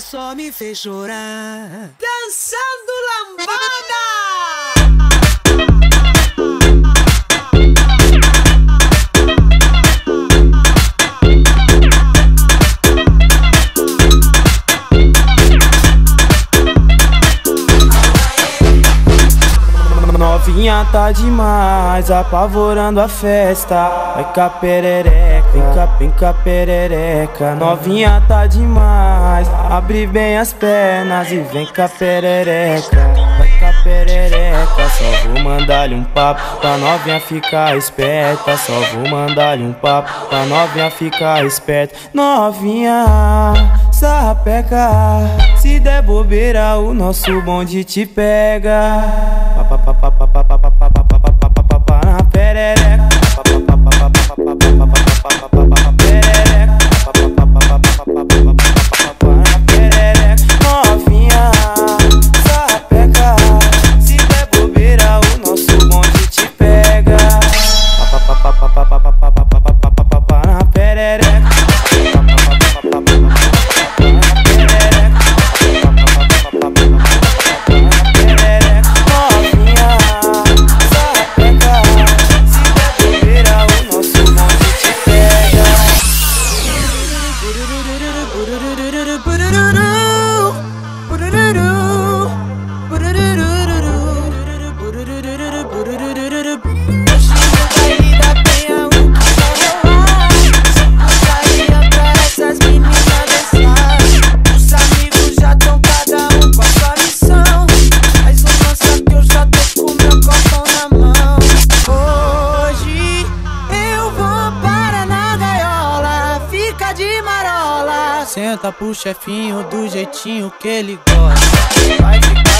só me fez chorar. Dançando lambada! Novinha tá demais, apavorando a festa. Vai cá perereca, vem cá, vem cá perereca. Novinha tá demais, abre bem as pernas e vem cá perereca. Vai cá perereca, só vou mandar-lhe um papo pra novinha ficar esperta. Só vou mandar-lhe um papo pra novinha ficar esperta. Novinha, sapeca, se der bobeira o nosso bonde te pega na perereca de marola. Senta pro chefinho do jeitinho que ele gosta. Vai ficar